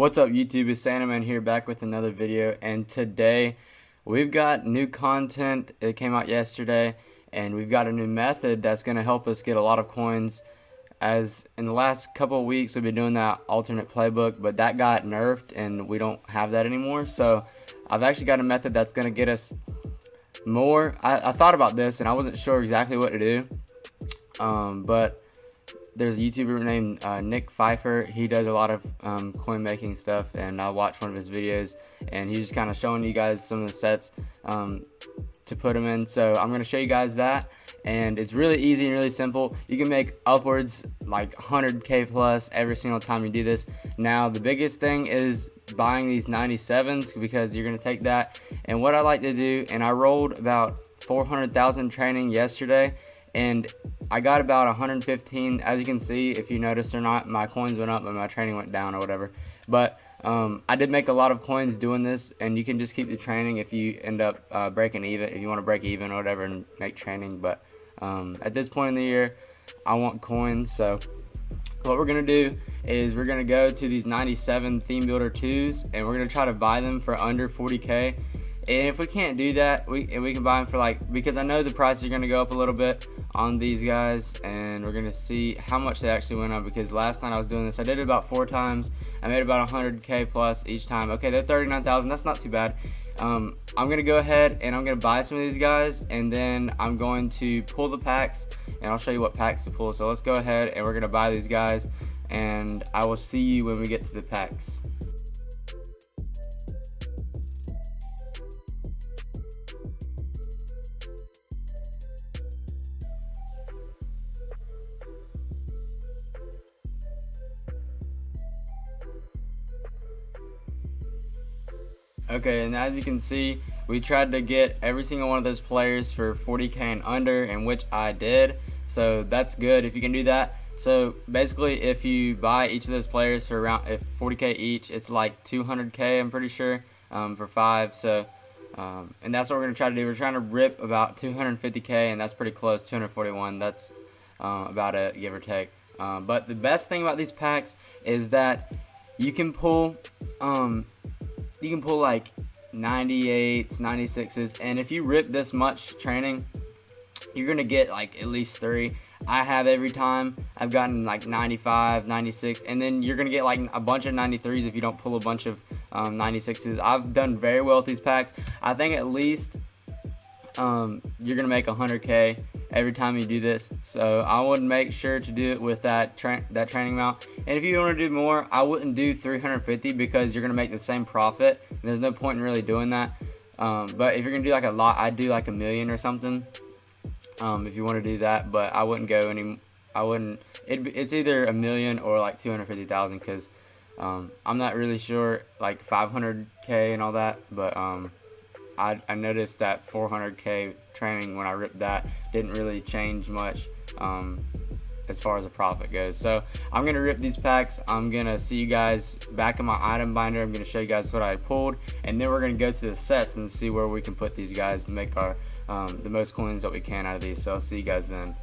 What's up YouTube, it's Santaman here back with another video and today we've got new content, it came out yesterday and we've got a new method that's going to help us get a lot of coins. As in the last couple weeks we've been doing that alternate playbook but that got nerfed and we don't have that anymore. So I've actually got a method that's going to get us more. I, I, thought about this and I wasn't sure exactly what to do um, but there's a YouTuber named uh, Nick Pfeiffer. He does a lot of um, coin making stuff, and I watched one of his videos, and he's just kind of showing you guys some of the sets um, to put them in. So I'm to show you guys that, and it's really easy and really simple. You can make upwards like 100k plus every single time you do this. Now the biggest thing is buying these 97s because you're to take that, and what I like to do, and I rolled about 400,000 training yesterday, and I got about 115. As you can see, if you noticed or not, my coins went up, and my training went down or whatever. But um, I did make a lot of coins doing this, and you can just keep the training if you end up uh, breaking even, if you want to break even or whatever and make training. But um, at this point in the year, I want coins. So what we're going to do is we're going to go to these 97 Theme Builder 2s, and we're going to try to buy them for under 40K. And if we can't do that, we and we can buy them for like because I know the prices are to go up a little bit on these guys, and we're to see how much they actually went up. Because last time I was doing this, I did it about four times. I made about 100k plus each time. Okay, they're 39,000. That's not too bad. Um, I'm gonna go ahead and I'm gonna buy some of these guys, and then I'm going to pull the packs, and I'll show you what packs to pull. So let's go ahead and we're gonna buy these guys, and I will see you when we get to the packs. Okay, and as you can see, we tried to get every single one of those players for 40k and under, and which I did. So that's good if you can do that. So basically, if you buy each of those players for around if 40k each, it's like 200k. I'm pretty sure um, for five. So um, and that's what we're gonna try to do. We're trying to rip about 250k, and that's pretty close. 241. That's uh, about it, give or take. Um, but the best thing about these packs is that you can pull um, you can pull like 98s, 96s, and if you rip this much training, you're gonna get like at least three. I have every time I've gotten like 95, 96, and then you're gonna get like a bunch of 93s if you don't pull a bunch of um, 96s. I've done very well with these packs. I think at least um, you're gonna make 100k every time you do this. So I would make sure to do it with that tra that training amount. And if you want to do more, I wouldn't do 350 because you're gonna make the same profit. there's no point in really doing that. Um, but if you're gonna do like a lot, I'd do like a million or something. Um, if you want to do that, but I wouldn't go any. I wouldn't. It, it's either a million or like 250,000 because um, I'm not really sure like 500k and all that, but um, I, I noticed that 400k training when I ripped that didn't really change much um, as far as the profit goes. So I'm gonna rip these packs. I'm gonna see you guys back in my item binder. I'm gonna show you guys what I pulled, and then we're gonna go to the sets and see where we can put these guys to make our um, the most coins that we can out of these. So I'll see you guys then.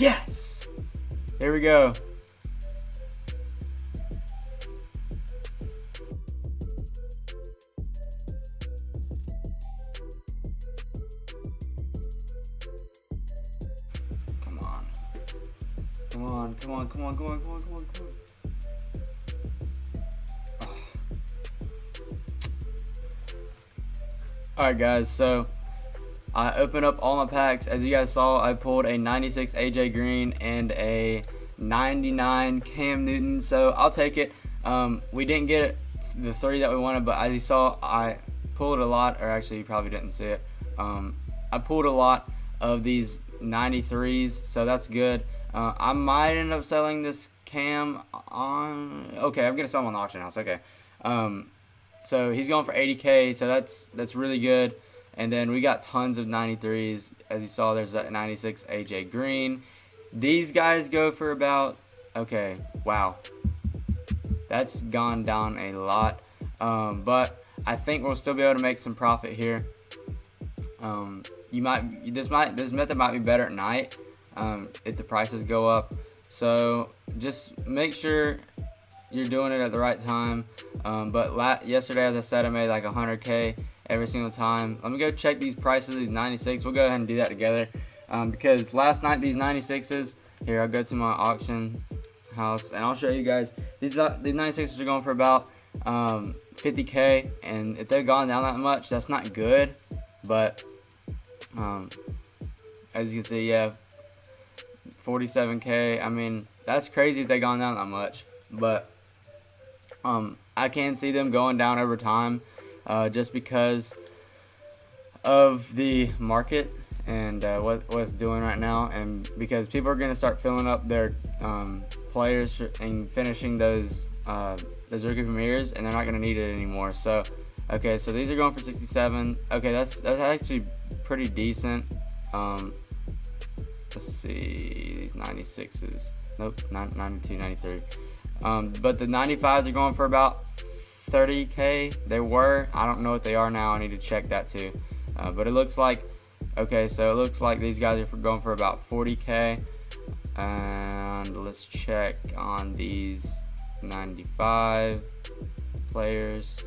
Yes! Here we go. Come on. Come on, come on, come on, come on, come on, come on, come on. Alright guys, so I opened up all my packs. As you guys saw, I pulled a 96 AJ Green and a 99 Cam Newton, so I'll take it. Um, we didn't get the three that we wanted, but as you saw, I pulled a lot, or actually you probably didn't see it. Um, I pulled a lot of these 93s, so that's good. Uh, I might end up selling this Cam on. Okay, I'm gonna sell him on the auction house. Okay, um, so he's going for 80k, so that's that's really good. And then we got tons of 93s. As you saw, there's that 96 AJ Green. These guys go for about, okay, wow. That's gone down a lot. Um, but I think we'll still be able to make some profit here. Um, you might, this might, this method might be better at night um, if the prices go up. So just make sure you're doing it at the right time. Um, but yesterday, as I said, I made like 100k every single time. Let me go check these prices these 96. We'll go ahead and do that together. Um, because last night these 96s, here I'll go to my auction house and I'll show you guys. These, uh, these 96s are going for about um, 50k and if they're gone down that much, that's not good. But um, as you can see, yeah, 47k. I mean, that's crazy if they gone down that much. But um, I can see them going down over time uh, just because of the market and uh, what what's doing right now, and because people are going to start filling up their um, players and finishing those uh, those rookie premieres, and they're not going to need it anymore. So, okay, so these are going for 67. Okay, that's that's actually pretty decent. Um, let's see, these 96s. Nope, 92, 93. Um, but the 95s are going for about 30k. They were. I don't know what they are now. I need to check that too. Uh, but it looks like okay. So it looks like these guys are going for about 40k. And let's check on these 95 players.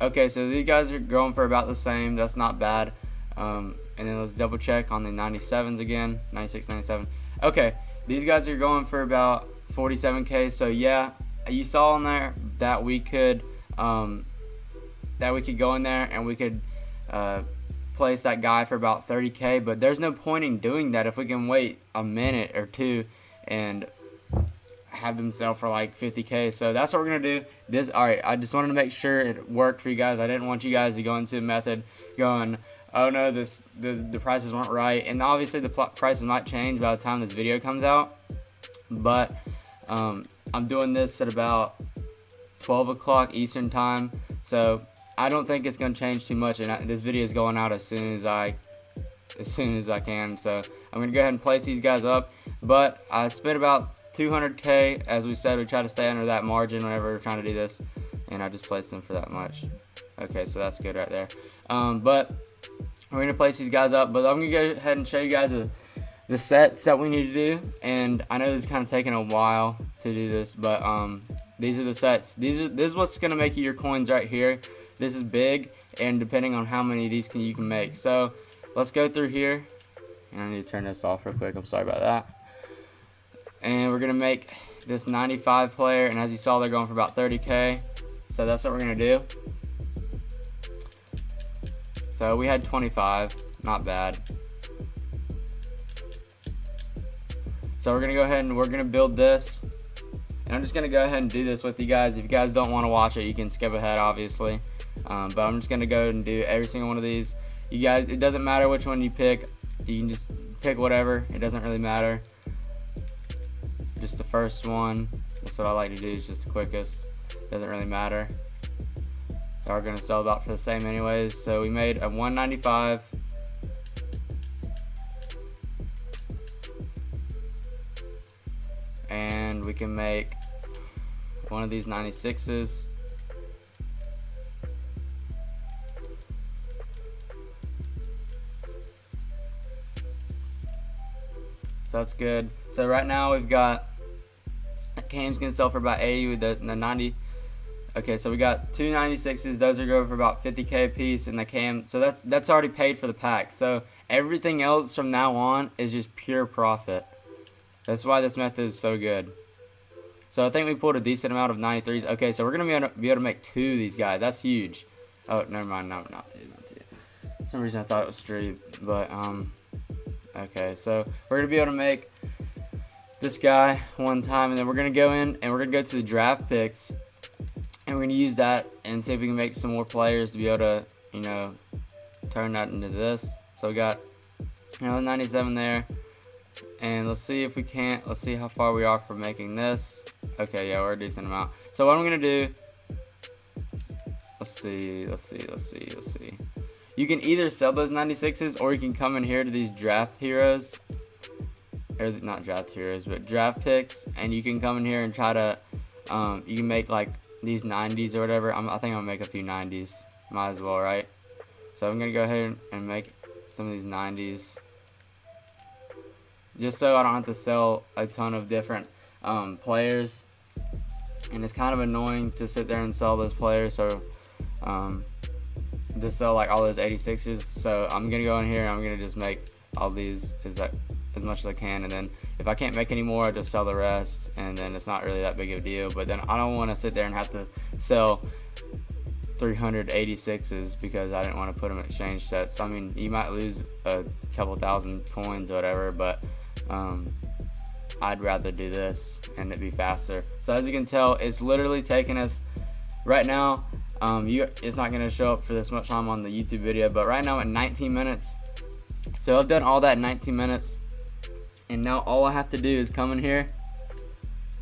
Okay, so these guys are going for about the same. That's not bad. Um, and then let's double check on the 97s again. 96, 97. Okay, these guys are going for about 47k. So yeah, you saw in there that we could um, that we could go in there and we could uh, place that guy for about 30k. But there's no point in doing that if we can wait a minute or two and have them sell for like 50k. So that's what we're gonna do. This all right. I just wanted to make sure it worked for you guys. I didn't want you guys to go into a method going oh no, this the, the prices weren't right. And obviously the prices might change by the time this video comes out. But um, I'm doing this at about 12 o'clock Eastern time. So I don't think it's going to change too much. And I, this video is going out as soon as I as soon as I can. So I'm going to go ahead and place these guys up. But I spent about 200k. As we said, we try to stay under that margin whenever we're trying to do this. And I just placed them for that much. Okay, so that's good right there. Um, but we're going to place these guys up, but I'm going to go ahead and show you guys the, the sets that we need to do. And I know it's kind of taking a while to do this, but um, these are the sets. These are This is what's going to make you your coins right here. This is big, and depending on how many of these can you can make. So let's go through here. And I need to turn this off real quick. I'm sorry about that. And we're going to make this 95 player. And as you saw, they're going for about 30k. So that's what we're going to do. So we had 25, not bad. So we're gonna go ahead and we're gonna build this. And I'm just gonna go ahead and do this with you guys. If you guys don't wanna watch it, you can skip ahead obviously. Um, but I'm just gonna go and do every single one of these. You guys, it doesn't matter which one you pick. You can just pick whatever. It doesn't really matter. Just the first one. That's what I like to do. It's just the quickest. Doesn't really matter are going to sell about for the same anyways. So we made a 195 and we can make one of these 96s so that's good. So right now we've got Cam's gonna sell for about 80 with the, the 90 Okay, so we got two 96s. Those are going for about 50k a piece, and the Cam. So that's that's already paid for the pack. So everything else from now on is just pure profit. That's why this method is so good. So I think we pulled a decent amount of 93s. Okay, so we're gonna be able to, be able to make two of these guys. That's huge. Oh, never mind. No, not two, not two. For some reason I thought it was three, but um. Okay, so we're gonna be able to make this guy one time, and then we're gonna go in and we're gonna go to the draft picks, and we're gonna use that and see if we can make some more players to be able to, you know, turn that into this. So we got another 97 there, and let's see if we can't. Let's see how far we are from making this. Okay, yeah, we're a decent amount. So what I'm gonna do. Let's see, let's see, let's see, let's see. You can either sell those 96s or you can come in here to these draft heroes or not draft heroes, but draft picks, and you can come in here and try to, um, you can make like these 90s or whatever. I'm, I think I'm gonna make a few 90s. Might as well, right? So I'm gonna go ahead and make some of these 90s, just so I don't have to sell a ton of different um, players. And it's kind of annoying to sit there and sell those players. So um, to sell like all those 86s. So I'm gonna go in here and I'm gonna just make all these is that as much as I can, and then if I can't make any more, I just sell the rest, and then it's not really that big of a deal. But then I don't want to sit there and have to sell 386s because I didn't want to put them in exchange sets. I mean, you might lose a couple thousand coins or whatever, but um, I'd rather do this and it be faster. So as you can tell, it's literally taking us right now. Um, you, it's not going to show up for this much time on the YouTube video, but right now at 19 minutes. So I've done all that in 19 minutes and now all I have to do is come in here,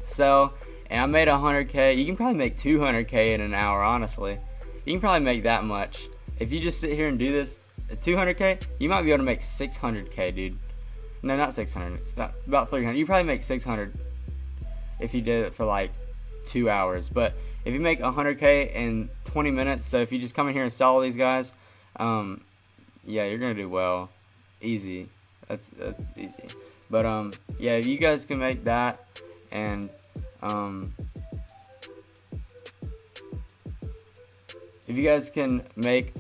sell, and I made 100k. You can probably make 200k in an hour, honestly. You can probably make that much. If you just sit here and do this, 200k, you might be able to make 600k, dude. No, not 600. It's not, about 300. You probably make 600 if you did it for like two hours. But if you make 100k in 20 minutes, so if you just come in here and sell all these guys, um, yeah, you're gonna do well, easy. That's that's easy. But um, yeah, if you guys can make that and um, if you guys can make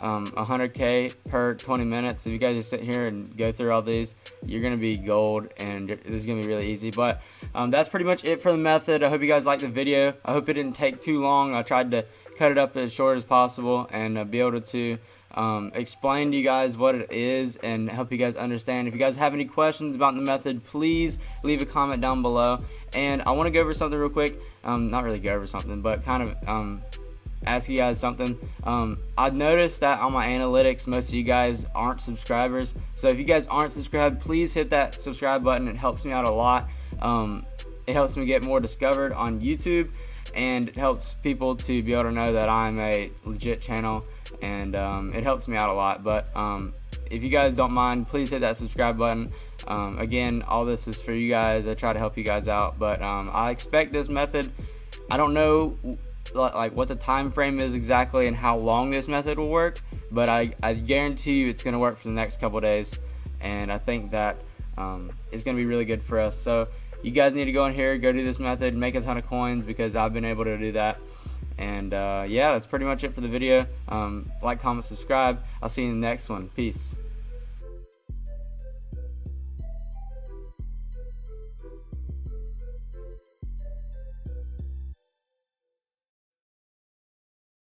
um, 100k per 20 minutes, if you guys just sit here and go through all these, you're gonna be gold, and this is gonna be really easy. But um, that's pretty much it for the method. I hope you guys liked the video. I hope it didn't take too long. I tried to cut it up as short as possible and uh, be able to um, explain to you guys what it is and help you guys understand. If you guys have any questions about the method, please leave a comment down below. And I want to go over something real quick. Um, not really go over something, but kind of um, ask you guys something. Um, I've noticed that on my analytics, most of you guys aren't subscribers. So if you guys aren't subscribed, please hit that subscribe button. It helps me out a lot. Um, it helps me get more discovered on YouTube and it helps people to be able to know that I'm a legit channel and um, it helps me out a lot. But um, if you guys don't mind, please hit that subscribe button. Um, again, all this is for you guys. I try to help you guys out, but um, I expect this method. I don't know like what the time frame is exactly and how long this method will work, but I, I guarantee you it's going to work for the next couple days, and I think that um, it's going to be really good for us. So you guys need to go in here, go do this method, make a ton of coins because I've been able to do that. And uh, yeah, that's pretty much it for the video. Um, like, comment, subscribe. I'll see you in the next one. Peace.